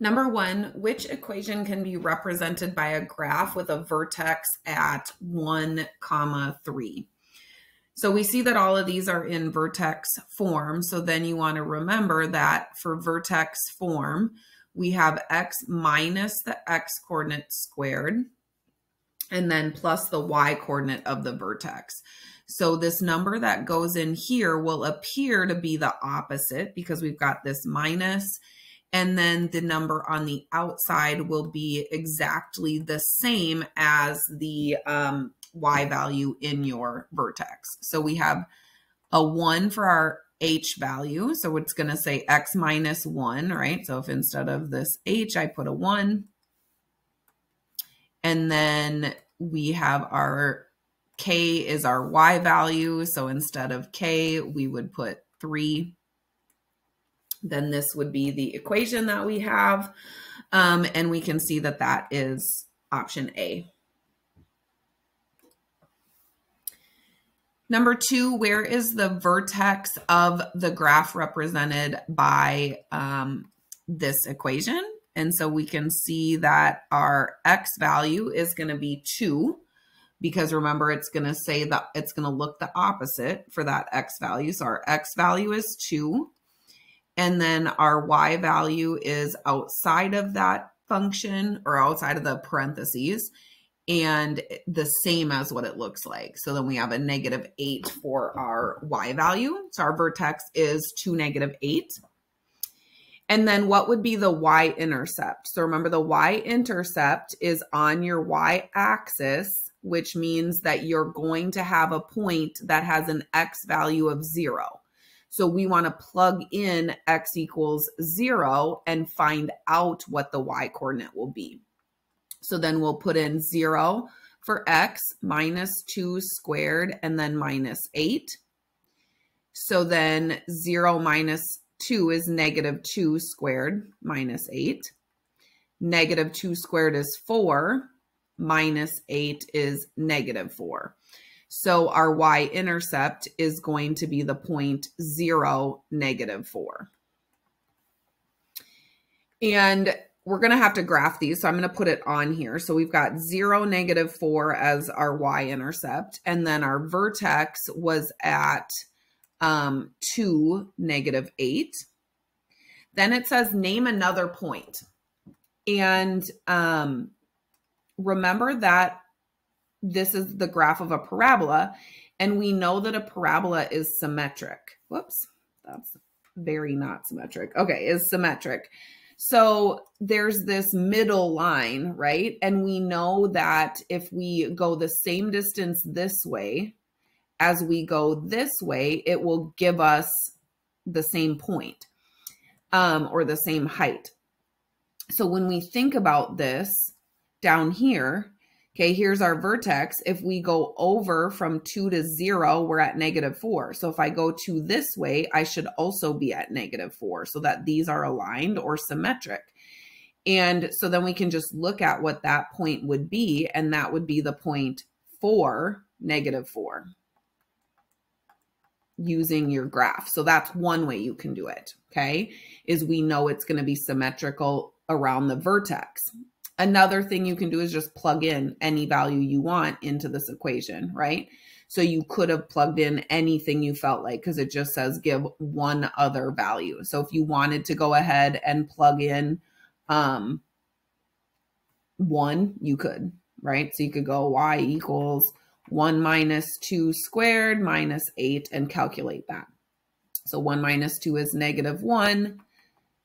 Number one, which equation can be represented by a graph with a vertex at 1 comma 3? So we see that all of these are in vertex form. So then you want to remember that for vertex form, we have x minus the x coordinate squared and then plus the y coordinate of the vertex. So this number that goes in here will appear to be the opposite because we've got this minus and then the number on the outside will be exactly the same as the um, y value in your vertex. So we have a 1 for our h value. So it's going to say x minus 1, right? So if instead of this h, I put a 1. And then we have our k is our y value. So instead of k, we would put 3 then this would be the equation that we have. Um, and we can see that that is option A. Number two, where is the vertex of the graph represented by um, this equation? And so we can see that our x value is going to be 2 because remember it's going to say that it's going to look the opposite for that x value. So our x value is 2 and then our y value is outside of that function or outside of the parentheses and the same as what it looks like. So then we have a negative 8 for our y value. So our vertex is 2, negative 8. And then what would be the y-intercept? So remember the y-intercept is on your y-axis, which means that you're going to have a point that has an x value of 0. So we want to plug in x equals zero and find out what the y coordinate will be. So then we'll put in zero for x minus 2 squared and then minus 8. So then 0 minus 2 is negative 2 squared minus 8. Negative 2 squared is 4. Minus 8 is negative 4. So our y-intercept is going to be the point zero, negative 4. And we're going to have to graph these. So I'm going to put it on here. So we've got 0, negative 4 as our y-intercept. And then our vertex was at um, 2, negative 8. Then it says name another point. And um, remember that this is the graph of a parabola. And we know that a parabola is symmetric. Whoops, that's very not symmetric. Okay, is symmetric. So there's this middle line, right? And we know that if we go the same distance this way as we go this way, it will give us the same point um, or the same height. So when we think about this down here, Okay, here's our vertex. If we go over from 2 to 0, we're at negative 4. So if I go to this way, I should also be at negative 4 so that these are aligned or symmetric. And so then we can just look at what that point would be, and that would be the point 4, negative 4 using your graph. So that's one way you can do it, okay? Is we know it's going to be symmetrical around the vertex. Another thing you can do is just plug in any value you want into this equation, right? So you could have plugged in anything you felt like because it just says give one other value. So if you wanted to go ahead and plug in um, one, you could, right? So you could go y equals 1 minus 2 squared minus 8 and calculate that. So 1 minus 2 is negative 1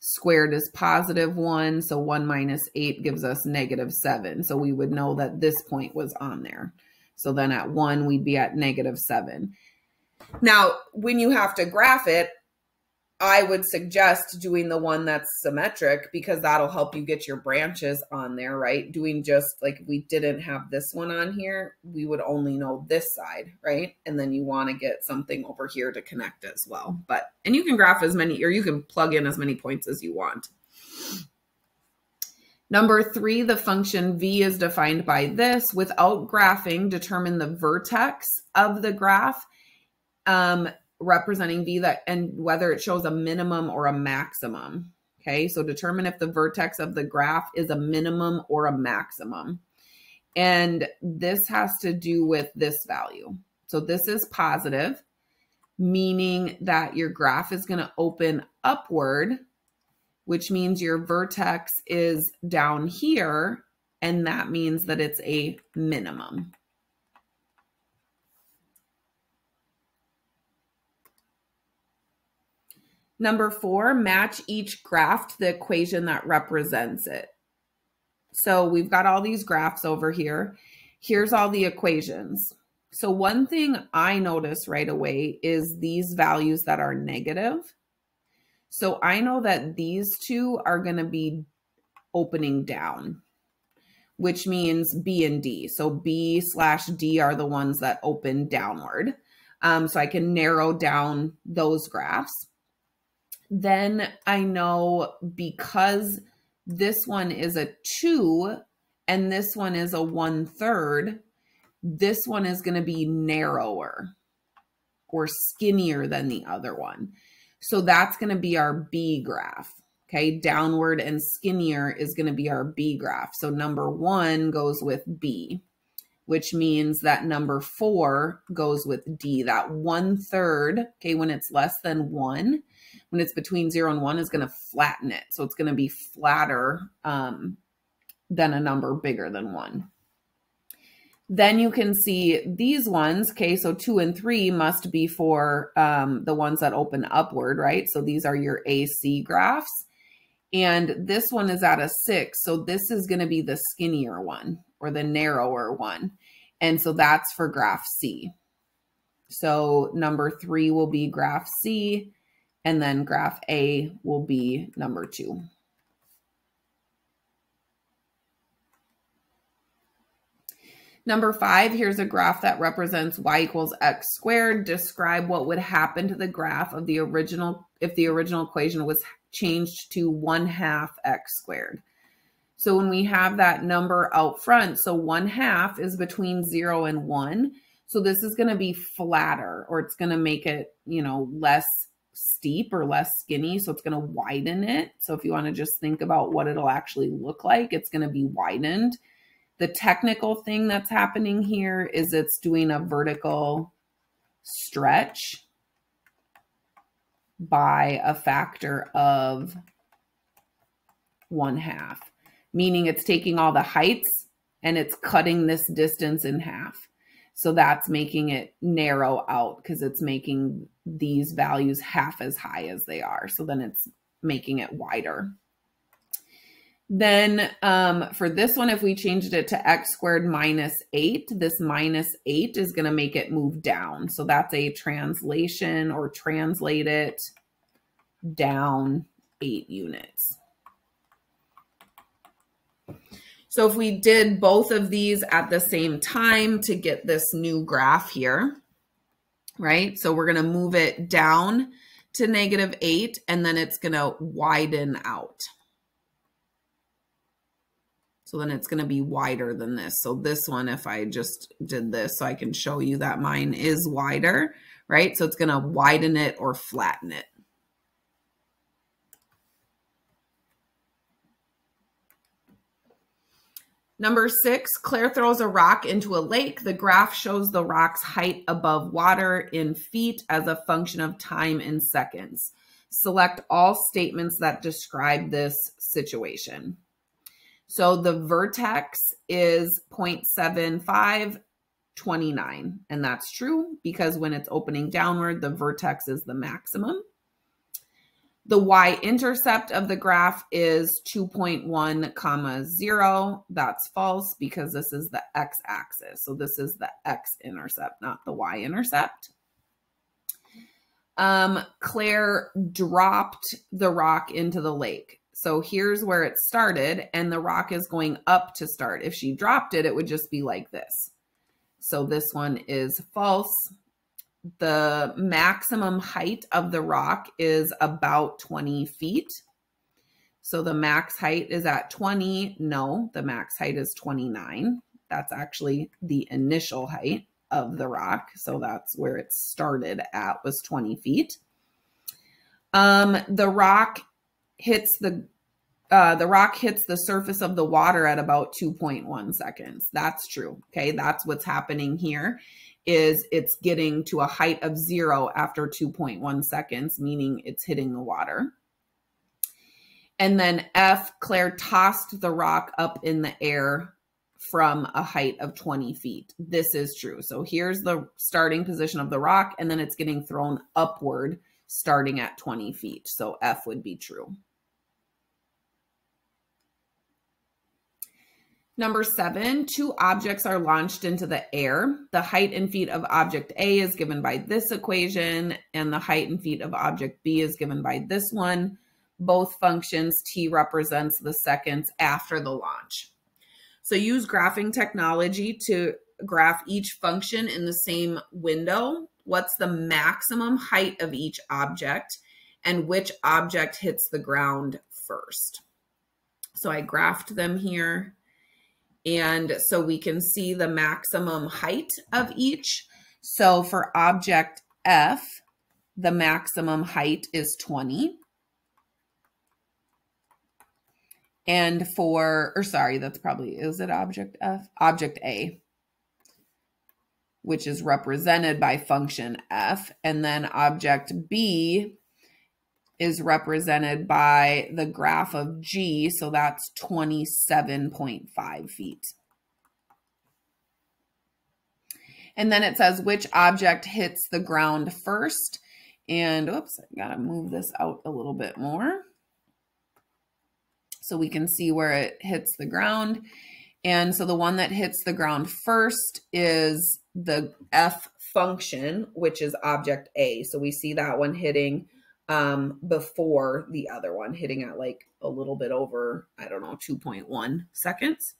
squared is positive 1. So 1 minus 8 gives us negative 7. So we would know that this point was on there. So then at 1, we'd be at negative 7. Now, when you have to graph it, I would suggest doing the one that's symmetric because that'll help you get your branches on there, right? Doing just like we didn't have this one on here, we would only know this side, right? And then you want to get something over here to connect as well. But, and you can graph as many, or you can plug in as many points as you want. Number three, the function v is defined by this. Without graphing, determine the vertex of the graph. Um, representing V that and whether it shows a minimum or a maximum. Okay, so determine if the vertex of the graph is a minimum or a maximum. And this has to do with this value. So this is positive, meaning that your graph is going to open upward, which means your vertex is down here. And that means that it's a minimum. Number four, match each graph to the equation that represents it. So we've got all these graphs over here. Here's all the equations. So one thing I notice right away is these values that are negative. So I know that these two are going to be opening down, which means B and D. So B slash D are the ones that open downward. Um, so I can narrow down those graphs then I know because this one is a two and this one is a one third, this one is going to be narrower or skinnier than the other one. So that's going to be our B graph. Okay, downward and skinnier is going to be our B graph. So number one goes with B, which means that number four goes with D. That one third, okay, when it's less than one, when it's between zero and one is going to flatten it. So it's going to be flatter um, than a number bigger than one. Then you can see these ones. Okay, so two and three must be for um, the ones that open upward, right? So these are your AC graphs. And this one is at a six. So this is going to be the skinnier one or the narrower one. And so that's for graph C. So number three will be graph C and then graph A will be number two. Number five, here's a graph that represents y equals x squared. Describe what would happen to the graph of the original if the original equation was changed to one half x squared. So when we have that number out front, so one half is between zero and one. So this is going to be flatter or it's going to make it, you know, less steep or less skinny. So it's going to widen it. So if you want to just think about what it'll actually look like, it's going to be widened. The technical thing that's happening here is it's doing a vertical stretch by a factor of one half, meaning it's taking all the heights and it's cutting this distance in half. So that's making it narrow out because it's making these values half as high as they are. So then it's making it wider. Then um, for this one, if we changed it to x squared minus 8, this minus 8 is going to make it move down. So that's a translation or translate it down 8 units. So if we did both of these at the same time to get this new graph here, right? So we're going to move it down to negative 8, and then it's going to widen out. So then it's going to be wider than this. So this one, if I just did this, so I can show you that mine is wider, right? So it's going to widen it or flatten it. Number six, Claire throws a rock into a lake. The graph shows the rock's height above water in feet as a function of time in seconds. Select all statements that describe this situation. So the vertex is 0.7529, and that's true because when it's opening downward, the vertex is the maximum. The y-intercept of the graph is 2.1 comma 0. That's false because this is the x-axis. So this is the x-intercept, not the y-intercept. Um, Claire dropped the rock into the lake. So here's where it started, and the rock is going up to start. If she dropped it, it would just be like this. So this one is false the maximum height of the rock is about 20 feet. So the max height is at 20. No, the max height is 29. That's actually the initial height of the rock. So that's where it started at was 20 feet. Um, the rock hits the uh, the rock hits the surface of the water at about 2.1 seconds. That's true. Okay, that's what's happening here is it's getting to a height of zero after 2.1 seconds, meaning it's hitting the water. And then F, Claire tossed the rock up in the air from a height of 20 feet. This is true. So here's the starting position of the rock, and then it's getting thrown upward starting at 20 feet. So F would be true. Number seven, two objects are launched into the air. The height and feet of object A is given by this equation, and the height and feet of object B is given by this one. Both functions, T represents the seconds after the launch. So use graphing technology to graph each function in the same window. What's the maximum height of each object, and which object hits the ground first? So I graphed them here. And so we can see the maximum height of each. So for object F, the maximum height is 20. And for, or sorry, that's probably, is it object F? Object A, which is represented by function F. And then object B is represented by the graph of G, so that's 27.5 feet. And then it says which object hits the ground first. And oops, I gotta move this out a little bit more. So we can see where it hits the ground. And so the one that hits the ground first is the F function, which is object A. So we see that one hitting um, before the other one, hitting at like a little bit over, I don't know, 2.1 seconds.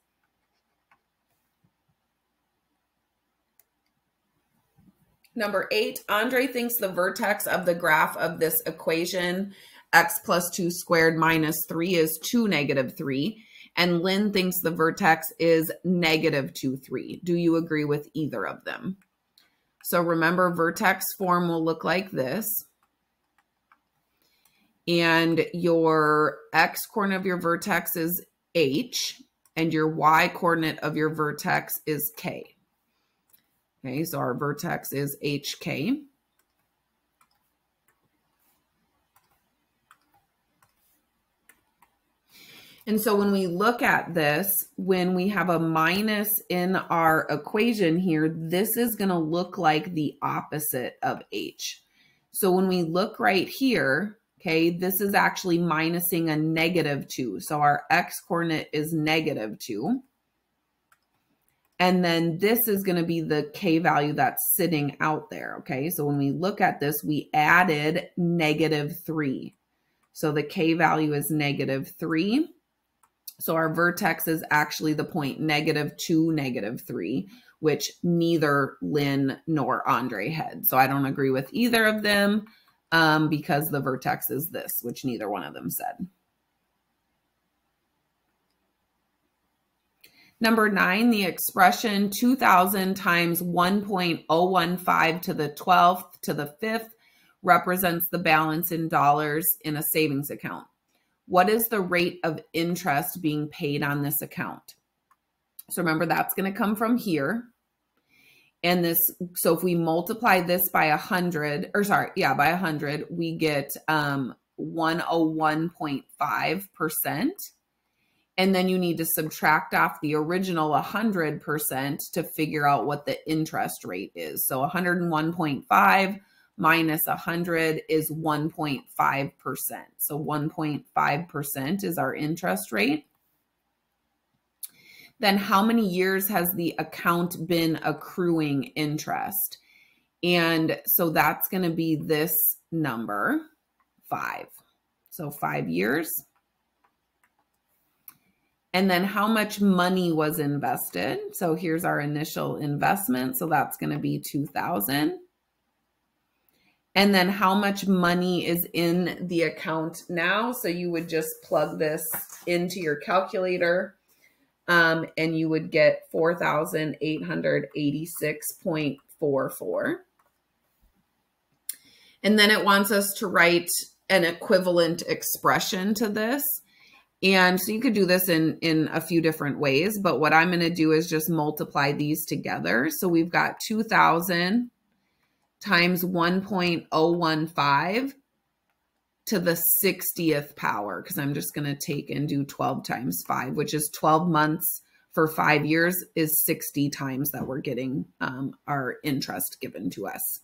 Number eight, Andre thinks the vertex of the graph of this equation, x plus 2 squared minus 3 is 2 negative 3. And Lynn thinks the vertex is negative 2, 3. Do you agree with either of them? So remember, vertex form will look like this and your x coordinate of your vertex is h, and your y coordinate of your vertex is k. Okay, so our vertex is hk. And so when we look at this, when we have a minus in our equation here, this is going to look like the opposite of h. So when we look right here, Okay, this is actually minusing a negative 2. So our x coordinate is negative 2. And then this is going to be the k value that's sitting out there. Okay, so when we look at this, we added negative 3. So the k value is negative 3. So our vertex is actually the point negative 2, negative 3, which neither Lynn nor Andre had. So I don't agree with either of them um, because the vertex is this, which neither one of them said. Number nine, the expression 2000 times 1.015 to the 12th to the 5th represents the balance in dollars in a savings account. What is the rate of interest being paid on this account? So remember, that's going to come from here. And this, so if we multiply this by a hundred, or sorry, yeah, by a hundred, we get um 101.5%. And then you need to subtract off the original 100% to figure out what the interest rate is. So 101.5 minus 100 is 1.5%. So 1.5% is our interest rate then how many years has the account been accruing interest? And so that's going to be this number, five. So five years. And then how much money was invested? So here's our initial investment. So that's going to be 2000. And then how much money is in the account now? So you would just plug this into your calculator um, and you would get 4,886.44. And then it wants us to write an equivalent expression to this. And so you could do this in, in a few different ways, but what I'm going to do is just multiply these together. So we've got 2,000 times 1.015 to the 60th power, because I'm just going to take and do 12 times 5, which is 12 months for five years is 60 times that we're getting um, our interest given to us.